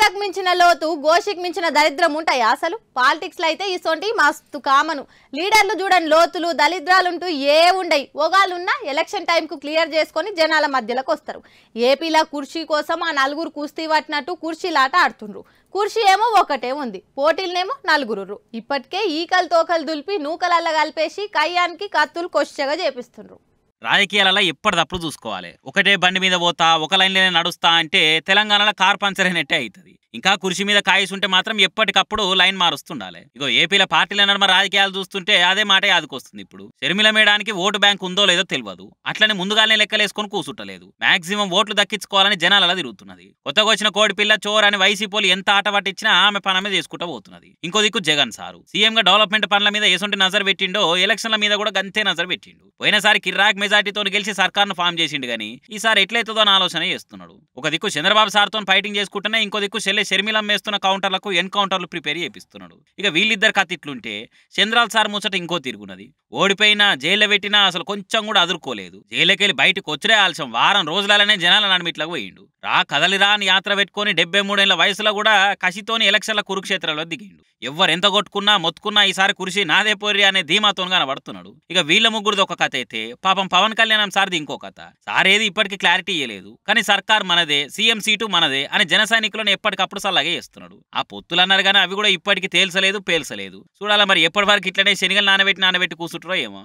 మించిన లోతు గోషికి మించిన దరిద్రం ఉంటాయి అసలు? పాలిటిక్స్లో అయితే ఇసొంటి మస్తు కామను. లీడర్లు చూడండి లోతులు దరిద్రాలుంటూ ఏ ఉండయి. ఒగాళ్ళున్నా ఎలక్షన్ టైంకు క్లియర్ చేసుకొని జనాల మధ్యలోకి వస్తారు. ఏపీలో కుర్చీ కోసం ఆ నలుగురు కుస్తీ పట్టినట్టు కుర్చీలాట ఆడుతుండ్రు. కుర్చీ ఏమో ఒకటే ఉంది. పోటీలనేమో నలుగురు ఇప్పటికే ఈకలు తోకలు దులిపి నూకలల్ల కలిపేసి కయ్యానికి కత్తులు కొశ్చగా చేపిస్తుండ్రు. రాజకీయాలలో ఎప్పటిదప్పుడు చూసుకోవాలి. ఒకటే బండి మీద పోతా ఒక లైన్లోనే నడుస్తా అంటే తెలంగాణలో కార్ పంచర్ అయినట్టే అవుతుంది. ఇంకా కుర్చీ మీద కాయసుంటే మాత్రం ఎప్పటికప్పుడు లైన్ మారుస్తుండాలి. ఇగో ఏపీలో పార్టీల నడుమ రాజకీయాలు చూస్తుంటే అదే మాట యాదకొస్తుంది ఇప్పుడు. షర్మిల మేడానికి ఓటు బ్యాంక్ ఉందో లేదో తెలియదు అట్లనే ముందుగానే లెక్కలేసుకొని కూసుంటలేదు. మాక్సిమం ఓట్లు దక్కించుకోవాలని జనాలలో తిరుగుతున్నది. కొత్తగా వచ్చిన కోడి పిల్ల చోర్ అని వైసీపీలు ఎంత ఆట పట్టించినా ఆమె పనమే చేసుకుంటూ పోతున్నది. ఇంకో దిక్కు జగన్ సారు. సీఎం గా డెవలప్మెంట్ పనుల మీద ఎసొంటి నజర్ పెట్టిండో ఎలక్షన్ల మీద కూడా గంతే నజర్ పెట్టిండు. పోయినసారి కిర్రాక్ మెజార్టీతో గెలిచి సర్కార్ను ఫామ్ చేసిండు గానీ ఈసారి ఎట్లయితుందో అని ఆలోచన చేస్తున్నాడు. ఒక దిక్కు చంద్రబాబు సార్తో ఫైటింగ్ చేసుకుంటేనే ఇంకో దిక్కు చెల్లె షర్మిలం వేస్తున్న కౌంటర్లకు ఎన్కౌంటర్లు ప్రిపేర్ చేపిస్తున్నాడు. ఇక వీళ్ళిద్దరు కత్తిట్లుంటే చంద్రాల్ సార్ ముచ్చట ఇంకో తిరుగున్నది. ఓడిపోయినా జైల్లో పెట్టినా అసలు కొంచెం కూడా అదుర్కోలేదు. జైలుకెళ్ళి బయటకు వచ్చే ఆలస్యం. వారం రోజులనే జనాల నడిమిట్లకు పోయిండు. రా కదలిరా అని యాత్ర పెట్టుకొని డెబ్బై మూడేళ్ళ వయసులో కూడా కసితోని ఎలక్షన్ల కురుక్షేత్రంలో దిగిండు. ఎవ్వరు ఎంత కొట్టుకున్నా మొత్తుకున్నా ఈసారి కురిసి నాదే పోరి అనే ధీమాతో కనబడుతున్నాడు. ఇక వీళ్ళ ముగ్గురుది ఒక కథ అయితే పాపం పవన్ కళ్యాణం సార్ది ఇంకో కథ. సార్ ఏది ఇప్పటికీ క్లారిటీ ఇవ్వలేదు కానీ సర్కార్ మనదే సీఎం సీటు మనదే అని జన సైనికులను ఎప్పటికప్పుడు సల్లగే చేస్తున్నాడు. ఆ పొత్తులు అన్నారు కానీ అవి కూడా ఇప్పటికీ తేల్చలేదు పేల్చలేదు. చూడాలా మరి ఎప్పటి వరకు ఇట్లనే శనిగలు నానబెట్టి నానబెట్టి కూర్చుంటారో ఏమో.